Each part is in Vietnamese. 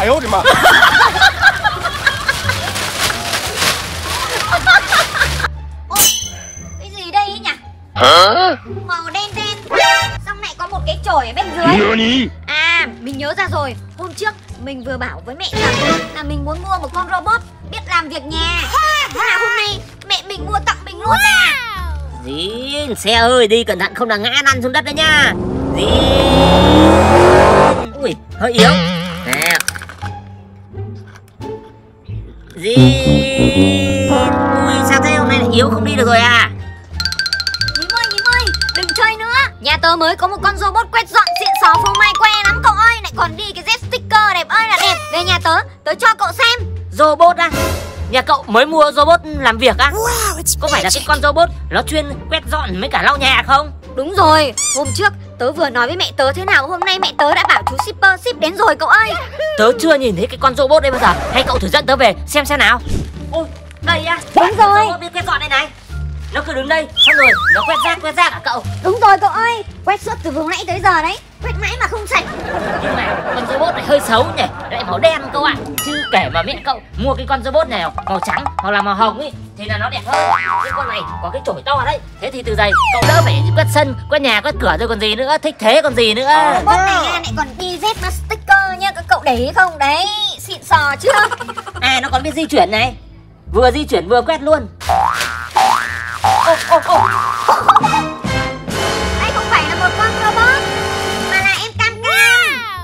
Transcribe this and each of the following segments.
哎呦我的妈！ Cái gì đây ấy nhỉ? Màu đen đen Xong lại có một cái chổi ở bên dưới 何 À mình nhớ ra rồi Hôm trước mình vừa bảo với mẹ rằng Là mình muốn mua một con robot Biết làm việc nhà Thế là hôm nay mẹ mình mua tặng mình luôn nè Dín, xe ơi đi cẩn thận không là ngã lăn xuống đất đấy nha Dín Ui, hơi yếu Dín Ui, sao thế? Hôm nay lại yếu không đi được rồi à? Nhím ơi nhím ơi Đừng chơi nữa. Nhà tớ mới có một con robot quét dọn xịn xò phô mai que lắm cậu ơi. Lại còn đi cái Z sticker đẹp ơi là đẹp. Về nhà tớ Tớ cho cậu xem. Robot à? Nhà cậu mới mua robot làm việc á Có phải là cái con robot Nó chuyên quét dọn mấy cả lau nhà không? Đúng rồi Hôm trước tớ vừa nói với mẹ tớ thế nào Hôm nay mẹ tớ đã bảo chú shipper ship đến rồi cậu ơi. Tớ chưa nhìn thấy cái con robot đây bao giờ. Hay cậu thử dẫn tớ về xem xem nào. Ôi, đây à. Đúng rồi. Robot biết quét dọn đây này. Nó cứ đứng đây Xong rồi nó quét rác quét rác à cậu? Đúng rồi cậu ơi Quét suốt từ vừa nãy tới giờ đấy Quét mãi mà không sạch. Nhưng mà con robot này hơi xấu nhỉ? Lại màu đen cậu ạ Chứ kể mà mẹ cậu mua cái con robot này màu trắng hoặc là màu hồng ấy Thì là nó đẹp hơn. Nhưng con này có cái chổi to đấy. Thế thì từ giày cậu đỡ phải quét sân, quét nhà, quét cửa rồi còn gì nữa. Thích thế còn gì nữa. Robot này lại còn đi Z mà sticker nha Các cậu để ý không? Đấy xịn sò chưa? À nó còn biết di chuyển này. Vừa di chuyển vừa quét luôn. Ô ô ô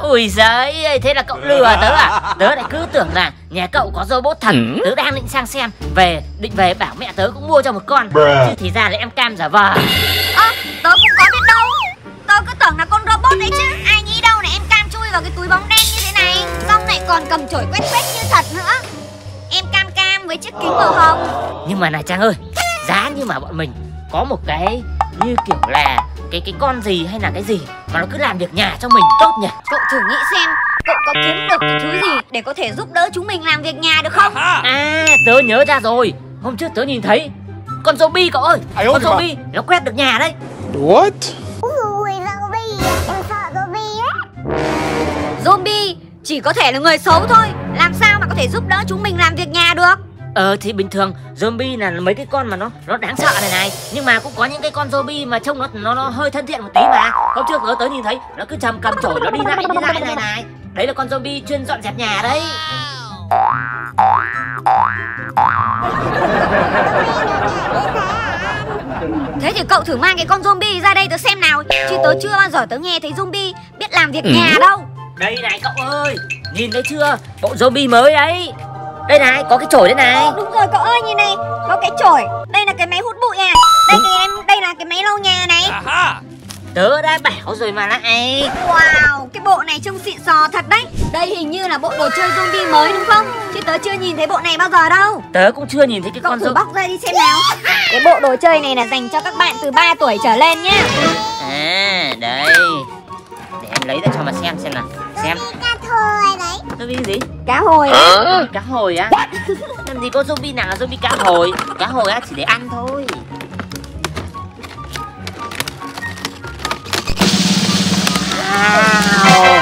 Ui giời ơi, thế là cậu lừa tớ à? Tớ lại cứ tưởng là nhà cậu có robot thật. Tớ đang định sang xem Về định về bảo mẹ tớ cũng mua cho một con. Chứ thì ra là em cam giả vờ. Ơ tớ cũng có biết đâu. Tớ cứ tưởng là con robot đấy chứ. Ai nghĩ đâu là em cam chui vào cái túi bóng đen như thế này. Xong lại còn cầm chổi quét quét như thật nữa. Em cam cam với chiếc kính màu hồng. Nhưng mà này Trang ơi Giá như mà bọn mình có một cái Như kiểu là cái cái con gì hay là cái gì Mà nó cứ làm việc nhà cho mình tốt nhỉ? Cậu thử nghĩ xem Cậu có kiếm được cái thứ gì để có thể giúp đỡ chúng mình làm việc nhà được không? À tớ nhớ ra rồi. Hôm trước tớ nhìn thấy Con zombie cậu ơi Ai Con zombie nó quét được nhà đấy. What? Ui zombie Em sợ zombie Zombie chỉ có thể là người xấu thôi Làm sao mà có thể giúp đỡ chúng mình làm việc nhà được Ờ thì bình thường zombie là mấy cái con mà nó nó đáng sợ này này. Nhưng mà cũng có những cái con zombie mà trông nó nó, nó hơi thân thiện một tí mà. Hôm trước tớ tớ nhìn thấy nó cứ chầm cầm chổi nó đi lại đi lại này này. Đấy là con zombie chuyên dọn dẹp nhà đấy. Thế thì cậu thử mang cái con zombie ra đây tớ xem nào. Chứ tớ chưa bao giờ tớ nghe thấy zombie biết làm việc nhà đâu. Đây này cậu ơi. Nhìn thấy chưa? Bộ zombie mới đấy đây này có cái chổi đây này. Đúng rồi cậu ơi nhìn này Có cái chổi. Đây là cái máy hút bụi à. Đây cái em đây là cái máy lau nhà này. Tớ đã bảo rồi mà lại. Wow Cái bộ này trông xịn sò thật đấy. Đây hình như là bộ đồ chơi zombie mới đúng không? Chứ tớ chưa nhìn thấy bộ này bao giờ đâu. Tớ cũng chưa nhìn thấy cái Cậu con thử zombie bóc ra đi xem nào. Cái bộ đồ chơi này là dành cho các bạn từ 3 tuổi trở lên nhá. À đây. Để em lấy ra cho mà xem xem nào. Xem zombie gì? Cá hồi. Cá hồi á? Làm gì có zombie nào là zombie cá hồi? Cá hồi á chỉ để ăn thôi. Wow.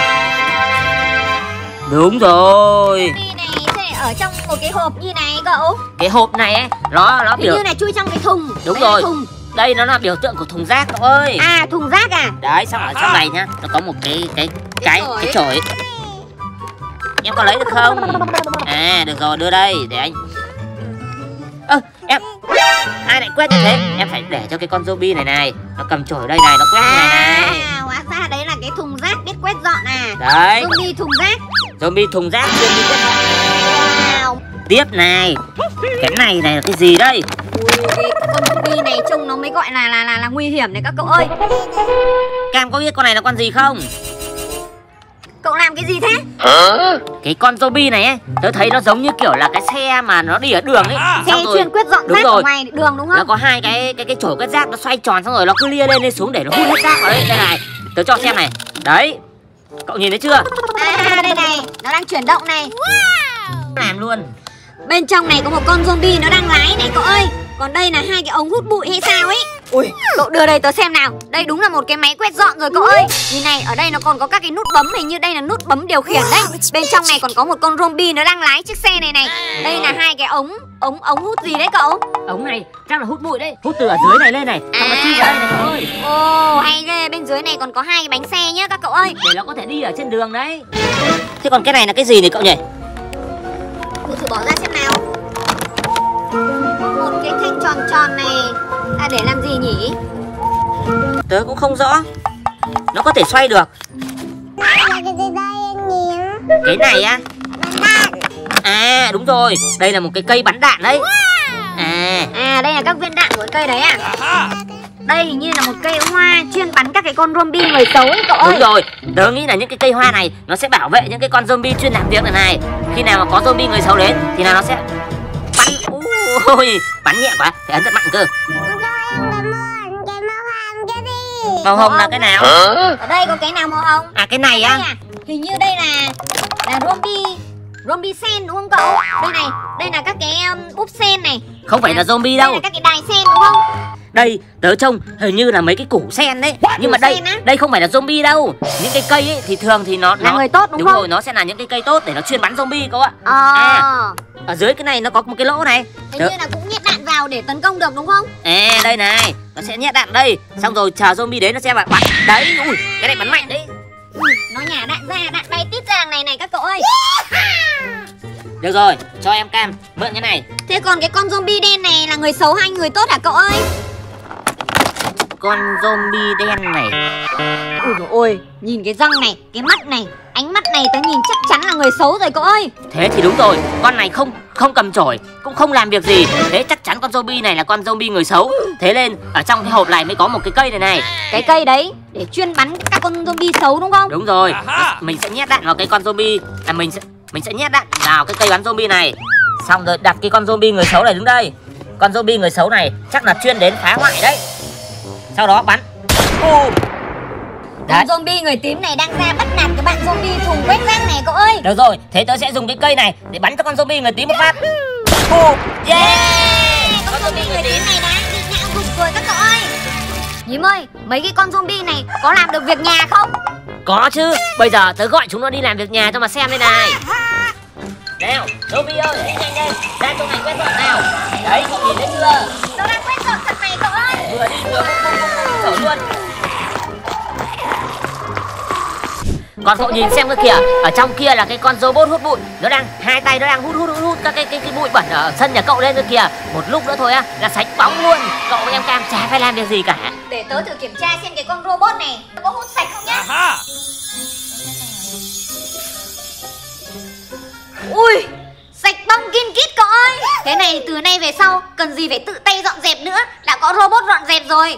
đúng rồi. Zombie này sẽ ở trong một cái hộp như này cậu. Cái hộp này ấy nó nó biểu như là chui trong cái thùng. Đúng là rồi. thùng. đây nó là biểu tượng của thùng rác cậu ơi À thùng rác à? Đấy xong ở trong này nhá nó có một cái cái cái chổi. cái chổi em có lấy được không? À được rồi đưa đây để anh. Ơ em ai lại quét như thế. Em phải để cho cái con zombie này này nó cầm chổi đây này nó quét như này này. À hóa ra đấy là cái thùng rác biết quét dọn à? Đấy. Zombie thùng rác. Zombie thùng rác đi quét dọn. Wow. Tiếp này cái này này là cái gì đây? Ui, cái con zombie này trông nó mới gọi là là là, là nguy hiểm đấy các cậu ơi. Cam có biết con này là con gì không Cậu làm cái gì thế? Cái con zombie này ấy tớ thấy nó giống như kiểu là cái xe mà nó đi ở đường ấy. Xe Xong rồi chuyên quét dọn đúng rác rồi. ở ngoài đường đúng nó không có hai cái cái cái chổi quét rác nó xoay tròn xong rồi nó cứ lia lên lên xuống để nó hút hết rác vào đây đây này tớ cho xem này. Đấy cậu nhìn thấy chưa? À đây này Nó đang chuyển động này. Làm luôn. Bên trong này có một con zombie nó đang lái này cậu ơi Còn đây là hai cái ống hút bụi hay sao ấy? Ui. Cậu đưa đây tớ xem nào. Đây đúng là một cái máy quét dọn rồi cậu ơi. Nhìn này ở đây nó còn có các cái nút bấm Hình như đây là nút bấm điều khiển đấy. Bên trong này còn có một con zombie nó đang lái chiếc xe này này. Đây là hai cái ống Ống ống hút gì đấy cậu? Ống này chắc là hút bụi đấy. Hút từ ở dưới này lên này. Xong nó chui vào đây này cậu ơi Ồ hay ghê. Bên dưới này còn có hai cái bánh xe nhá các cậu ơi. Để nó có thể đi ở trên đường đấy. Thế còn cái này là cái gì này cậu nhỉ? Cậu thử bỏ ra xem tròn tròn này. À để làm gì nhỉ? Tớ cũng không rõ. Nó có thể xoay được. Là cái này á. À đúng rồi. Đây là một cái cây bắn đạn đấy. À. À đây là các viên đạn của cây đấy à Đây hình như là một cây hoa chuyên bắn các cái con zombie người xấu ấy cậu ơi. đúng rồi. Tớ nghĩ là những cái cây hoa này nó sẽ bảo vệ những cái con zombie chuyên làm việc này này. Khi nào mà có zombie người xấu đến thì là nó sẽ ui bắn nhẹ quá phải ấn rất mạnh cơ. Cho em là mượn cái màu hồng cho đi. Màu hồng là cái nào? Ở đây có cái nào màu hồng? À cái này á. À. Hình như đây là Là zombie Zombie sen đúng không cậu? Đây này Đây là các cái um, úp sen này. Không phải là zombie Đây đâu là các cái đài sen đúng không đây tớ trông hình như là mấy cái củ sen đấy. Nhưng mà đây đây không phải là zombie đâu. Những cái cây ấy thì thường thì nó Là nó người tốt đúng đúng không? rồi nó sẽ là những cái cây tốt để nó chuyên bắn zombie các ạ. Ờ. À. ở dưới cái này nó có một cái lỗ này. Hình như là cũng nhét đạn vào để tấn công được đúng không? À đây này nó sẽ nhét đạn đây. Xong rồi chờ zombie đến nó sẽ bắn đấy ui cái này bắn mạnh đấy. Ui, Nó nhả đạn ra đạn bay tít ra này này các cậu ơi. Được rồi cho em cam mượn cái này. Thế còn cái con zombie đen này là người xấu hay người tốt hả cậu ơi con zombie đen này Ui dồi ôi, nhìn cái răng này, cái mắt này, ánh mắt này tớ nhìn chắc chắn là người xấu rồi cậu ơi thế thì đúng rồi con này không không cầm chổi cũng không làm việc gì thế chắc chắn con zombie này là con zombie người xấu thế nên ở trong cái hộp này mới có một cái cây này này Cái cây đấy để chuyên bắn các con zombie xấu đúng không? Đúng rồi, mình sẽ nhét đạn vào cái con zombie à mình sẽ mình sẽ nhét đạn vào cái cây bắn zombie này. Xong rồi đặt cái con zombie người xấu này đứng đây. Con zombie người xấu này chắc là chuyên đến phá hoại đấy. Sau đó bắn. Đấy. Con zombie người tím này đang ra bắt nạt cái bạn zombie thùng quét rác này cậu ơi Được rồi, thế tớ sẽ dùng cái cây này để bắn cho con zombie người tím một phát. Bùm. Yeah! Con zombie người tím này đang bị nhạo gục rồi các cậu ơi Nhím ơi, mấy cái con zombie này có làm được việc nhà không? Có chứ, bây giờ tớ gọi chúng nó đi làm việc nhà cho mà xem đây này. Nào, zombie ơi, đi nhanh lên, ra chỗ này quét dọn nào. Đấy, cậu nhìn thấy chưa? Nó đang quét dọn vừa đi vừa thở luôn. Còn cậu nhìn xem cái kìa ở trong kia là cái con robot hút bụi. Nó đang hai tay nó đang hút hút hút, hút các cái, cái cái bụi bẩn ở sân nhà cậu lên nữa kìa. Một lúc nữa thôi á là sạch bóng luôn. Cậu với em cam chả phải làm việc gì cả. Để tớ thử kiểm tra xem cái con robot này có hút sạch không nhá. Ui, sạch bong kin kít cậu ơi. Thế này từ nay về sau, cần gì phải tự tay dọn dẹp nữa? Đã có robot dọn dẹp rồi.